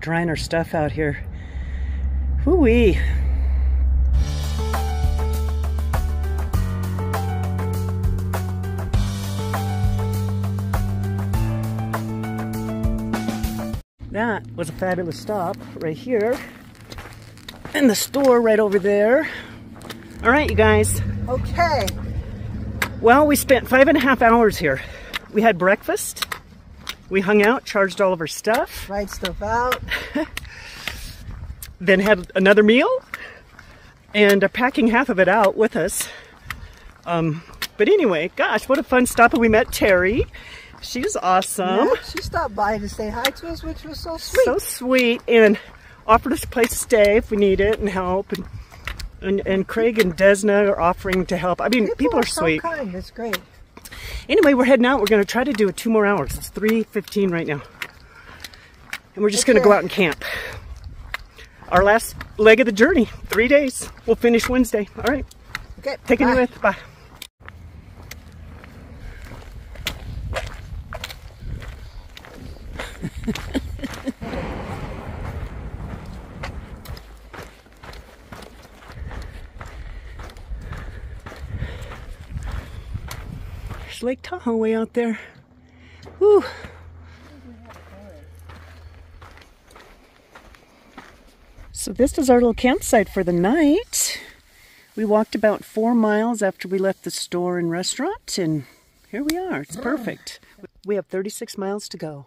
drying our stuff out here. Hoo-wee. That was a fabulous stop right here. And the store right over there. All right, you guys. Okay. Well, we spent five and a half hours here. We had breakfast. We hung out, charged all of our stuff. Write stuff out. then had another meal and are packing half of it out with us. Um, but anyway, gosh, what a fun stop. And we met Terry. She's awesome. Yeah, she stopped by to say hi to us, which was so sweet. So sweet. And offered us a place to stay if we need it and help. And, and, and Craig and Desna are offering to help. I mean, people, people are, are so sweet. kind. It's great. Anyway, we're heading out. We're going to try to do it two more hours. It's 3.15 right now. And we're just going to go out and camp. Our last leg of the journey. Three days. We'll finish Wednesday. All right. Okay. Taking bye. you with. Bye. Lake Tahoe way out there. Whew. So this is our little campsite for the night. We walked about four miles after we left the store and restaurant, and here we are. It's perfect. We have 36 miles to go.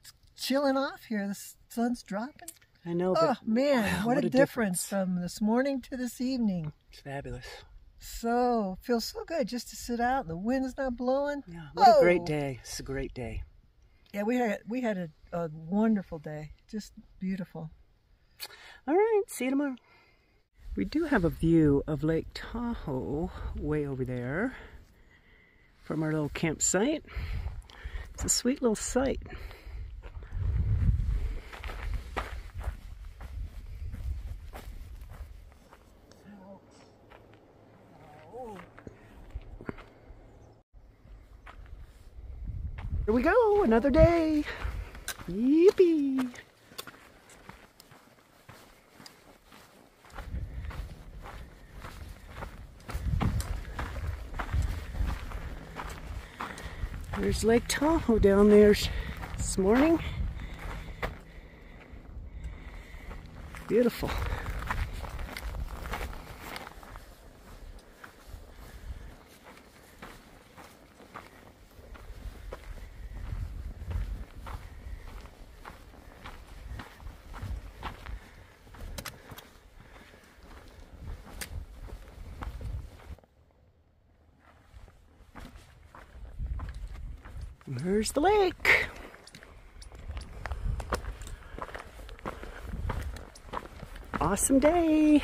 It's chilling off here. The sun's dropping. I know, Oh man, wow, what, what a, a difference from this morning to this evening. it's fabulous. So feels so good just to sit out. The wind's not blowing. Yeah, what a great Oh. day. It's a great day. Yeah, we had we had a, a wonderful day. Just beautiful. All right, see you tomorrow. We do have a view of Lake Tahoe way over there from our little campsite. It's a sweet little site. Another day. Yippee! There's Lake Tahoe down there this morning. Beautiful. There's the lake. Awesome day.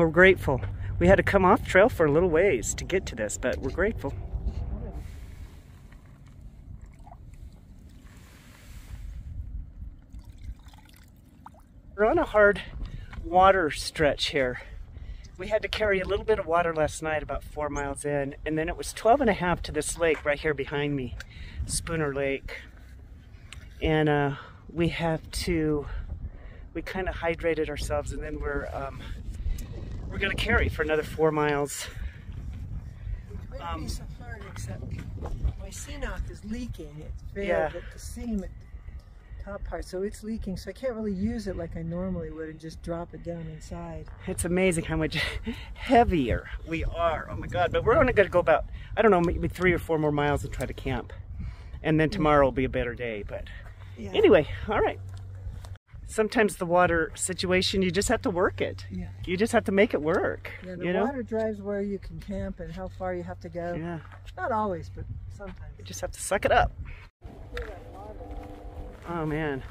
We're grateful. We had to come off trail for a little ways to get to this, but we're grateful. We're on a hard water stretch here. We had to carry a little bit of water last night, about four miles in, and then it was 12 and a half to this lake right here behind me, Spooner Lake. And uh, we have to, we kind of hydrated ourselves, and then we're um, we're gonna carry for another four miles. It Um, be so hard except my CNOC is leaking. It's failed Yeah. at the seam at the top part, so it's leaking. So I can't really use it like I normally would and just drop it down inside. It's amazing how much heavier we are. Oh my God! But we're only gonna go about, I don't know, maybe three or four more miles and try to camp, and then tomorrow will be a better day. But Yeah. Anyway, all right. Sometimes the water situation, you just have to work it. Yeah. You just have to make it work. Yeah, the you know? water drives where you can camp and how far you have to go. Yeah. Not always, but sometimes. You just have to suck it up. Oh man.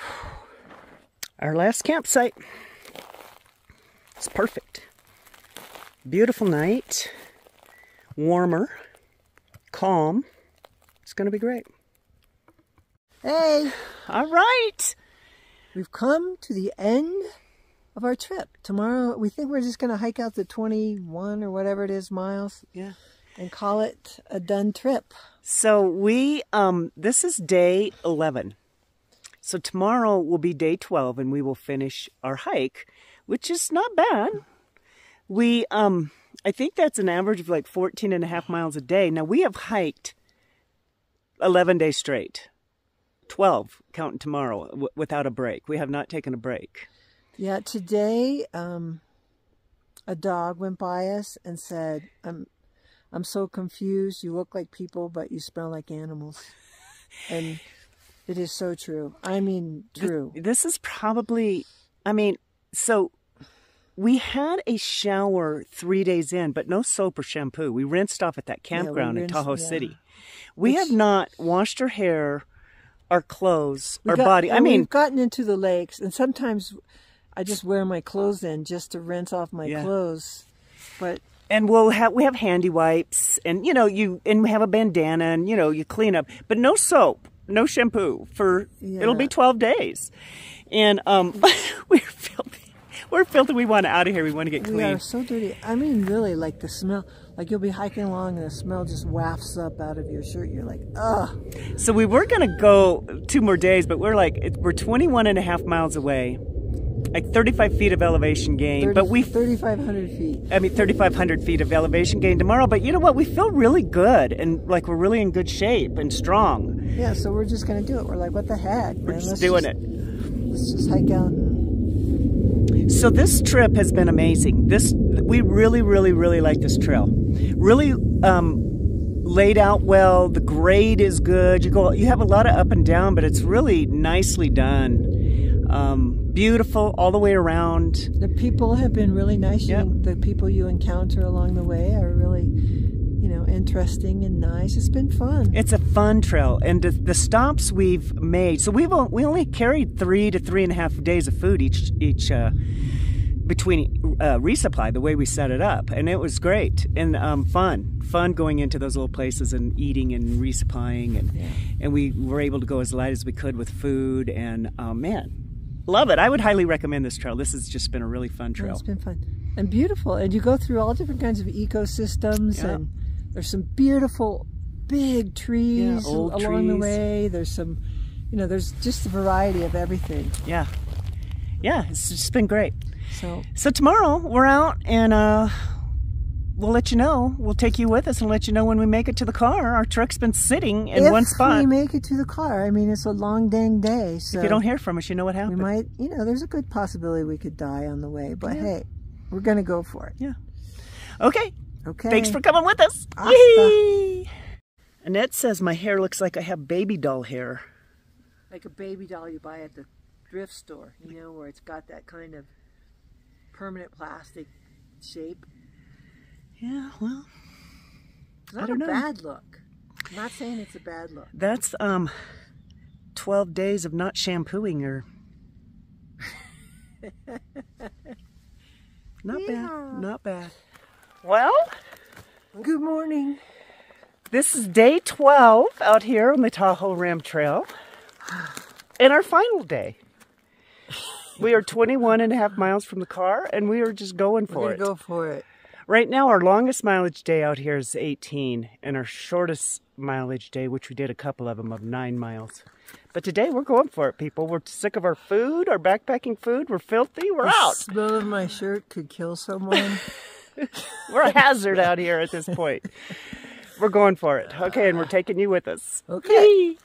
Our last campsite. It's perfect. Beautiful night. Warmer. Calm. It's going to be great. Hey, All right. we've come to the end of our trip. Tomorrow, we think we're just going to hike out the 21 or whatever it is miles Yeah. and call it a done trip. So we um this is day 11. So tomorrow will be day 12 and we will finish our hike, which is not bad. We um I think that's an average of like 14 and a half miles a day. Now we have hiked 11 days straight. 12 counting tomorrow w- without a break. We have not taken a break. Yeah, today um, a dog went by us and said, "I'm, I'm so confused. You look like people, but you smell like animals." And it is so true. I mean, true. This is probably, I mean, so we had a shower three days in, but no soap or shampoo. We rinsed off at that campground in rinsed- Tahoe yeah. City. We have not washed our hair, our clothes, our got- body. I mean, we've gotten into the lakes, and sometimes I just wear my clothes in just to rinse off my Yeah. clothes. But and we'll have we have handy wipes, and you know you and we have a bandana, and you know you clean up, but no soap, no shampoo for it'll be twelve days, and um, we're filthy. We're filthy. We want to out of here. We want to get clean. we are so dirty. I mean, really, like the smell. Like you'll be hiking along, and the smell just wafts up out of your shirt. You're like, ugh. So we were going to go two more days, but we're like, we're 21 and a half miles away, like 35 feet of elevation gain. 30, but we, 3,500 feet. I mean, 3,500 feet of elevation gain tomorrow. But you know what? We feel really good and like we're really in good shape and strong. Yeah, so we're just gonna do it. We're like, what the heck, man? We're just Let's doing just- it. Let's just hike out. So this trip has been amazing. This we really, really, really like this trail. Really um, laid out well. The grade is good. You go, you have a lot of up and down, but it's really nicely done. Um, beautiful all the way around. the people have been really nice. You- Yep. The people you encounter along the way are really, you know, interesting and nice. It's been fun. It's a fun trail, and the, the stops we've made. So we've we only carried three to three and a half days of food each each uh, between uh, resupply. The way we set it up, and it was great and um, fun. Fun going into those little places and eating and resupplying, and and we were able to go as light as we could with food. And um, man, love it. I would highly recommend this trail. This has just been a really fun Yeah, trail. It's been fun and beautiful. And you go through all different kinds of ecosystems, Yeah. and there's some beautiful big trees old along the way. There's some, you know, there's just a variety of everything. Yeah, yeah, it's just been great. So So tomorrow we're out and uh, we'll let you know. We'll take you with us and let you know when we make it to the car. Our truck's been sitting in if one spot. we make it to the car, I mean, it's a long dang day. So if you don't hear from us, you know what happened. we might, you know, there's a good possibility we could die on the way. But Yeah. hey, we're gonna go for it. Yeah. Okay, Okay. thanks for coming with us. Hasta. Yee! Annette says my hair looks like I have baby doll hair. like a baby doll you buy at the thrift store, you know, where it's got that kind of permanent plastic shape. Yeah, well, It's not don't a know. bad look. I'm not saying it's a bad look. that's um, twelve days of not shampooing her. not Yeah. bad, not bad. Well, Good morning. This is day 12 out here on the Tahoe Rim Trail and our final day. We are 21 and a half miles from the car and we are just going for We're it. go for it. Right now, our longest mileage day out here is 18 and our shortest mileage day, which we did a couple of them, of nine miles. But today we're going for it, people. We're sick of our food, our backpacking food. We're filthy. We're The out. smell of my shirt could kill someone. We're a hazard out here at this point. We're going for it. Okay, and we're taking you with us. Okay.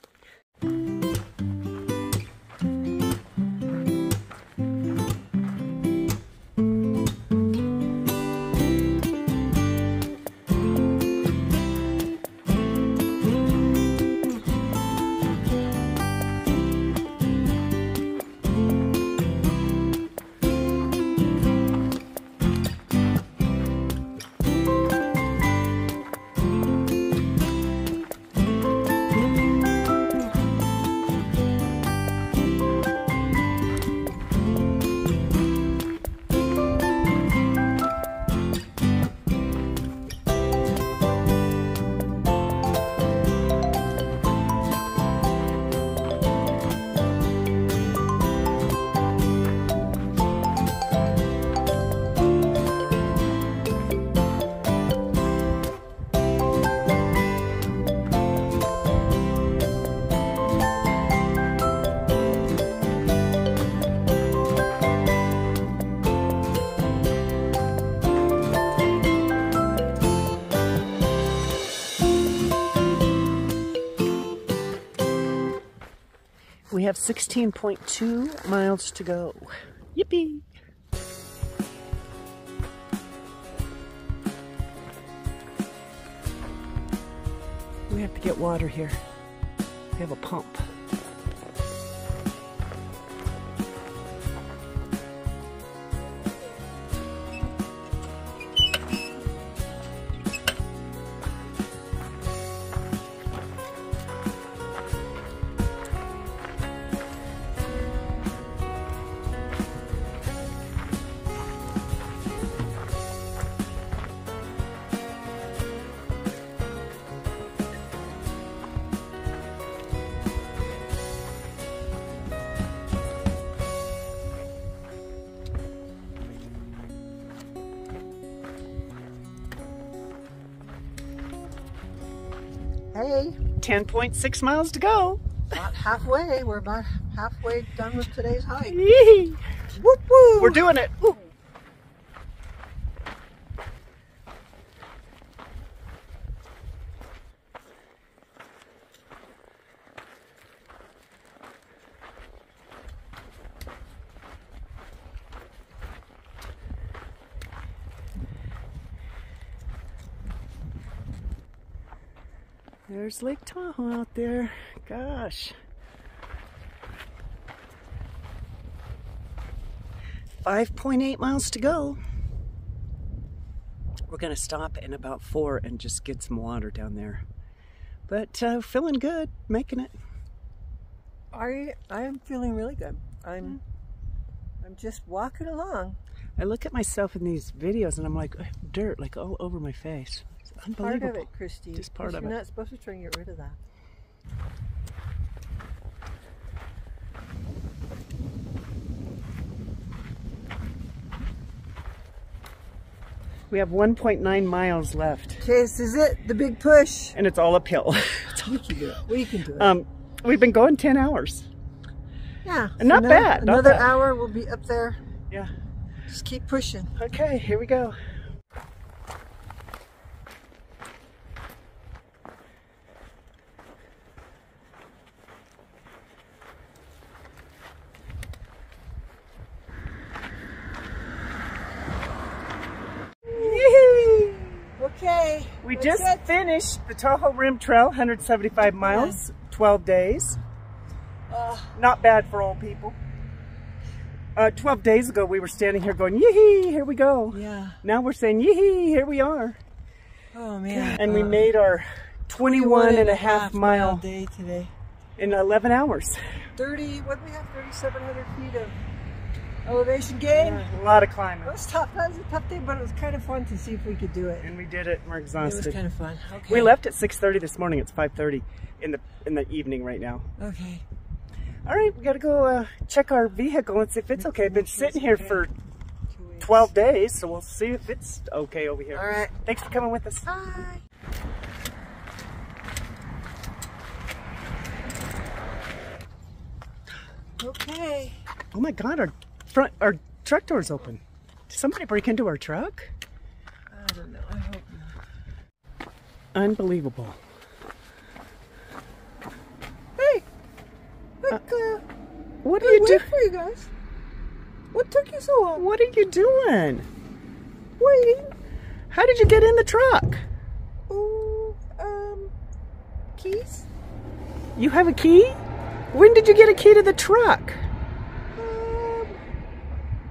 We have 16.2 miles to go. Yippee! We have to get water here. We have a pump. Hey, 10.6 miles to go. about halfway. We're about halfway done with today's hike. Yee! Whoop! We're doing it. Woo. There's Lake Tahoe out there. Gosh. Five point eight miles to go. We're gonna stop in about four and just get some water down there. But uh, feeling good, making it. I I am feeling really good. I'm I'm just walking along. I look at myself in these videos and I'm like dirt, like all over my face. It's Part of it, Kristy. Just part of You're it. not supposed to try and get rid of that. We have 1.9 miles left, Okay, this is it. The big push. and it's all uphill. We can do it. We can do it. um, we've been going 10 hours. yeah. not another, bad, not Another bad. hour. We'll be up there. Yeah. Just keep pushing. Okay, here we go. Yee! Okay. We that's just it. finished the Tahoe Rim Trail, 175 miles, 12 days. Uh, Not bad for old people. Uh, 12 days ago, we were standing here going, yee here we go. yeah. Now we're saying, yee here we are. Oh man. And we Uh, made our 21 and a half mile day today. in 11 hours. 30, what do we have? 3,700 feet of Elevation gain. A lot of climbing. It was tough. That was a tough day, but it was kind of fun to see if we could do it. And we did it. We're exhausted. It was kind of fun. Okay. We left at 6:30 this morning. It's 5:30 in the in the evening right now. Okay. All right, we got to go uh, check our vehicle and see if it's okay. I've Been sitting here for 12 days, so we'll see if it's okay over here. All right. Thanks for coming with us. Bye. Okay. Oh my God, our front our truck door's open. Did somebody break into our truck? I don't know. I hope not. Unbelievable. Hey! Look, uh, What are you doing? for you guys. What took you so long? What are you doing? Waiting. How did you get in the truck? Oh, um, keys? You have a key? When did you get a key to the truck? Um,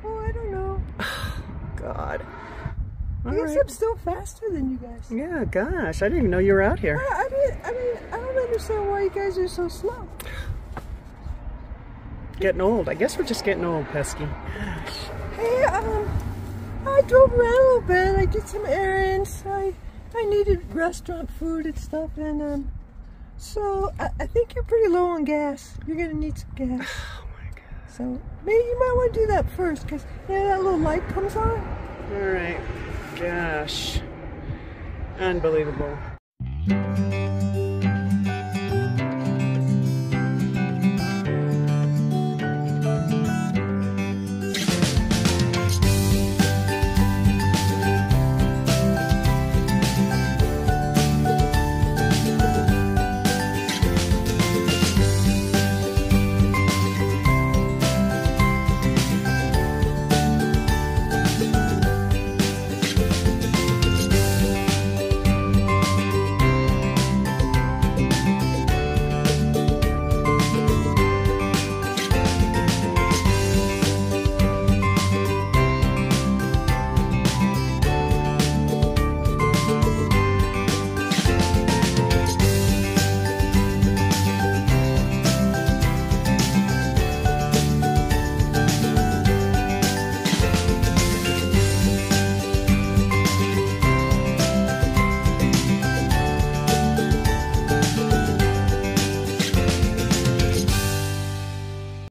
oh, I don't know. God. I All guess right. I'm still faster than you guys. Yeah, gosh, I didn't even know you were out here. I, I mean, I mean, I don't understand why you guys are so slow. Getting old. I guess we're just getting old, Pesky. Hey, um, I drove around a little bit. I did some errands. I, I needed restaurant food and stuff, and um, so I, I think you're pretty low on gas. You're gonna need some gas. Oh my God. So maybe you might want to do that first, cause know that little light comes on. All right. Gosh. Unbelievable.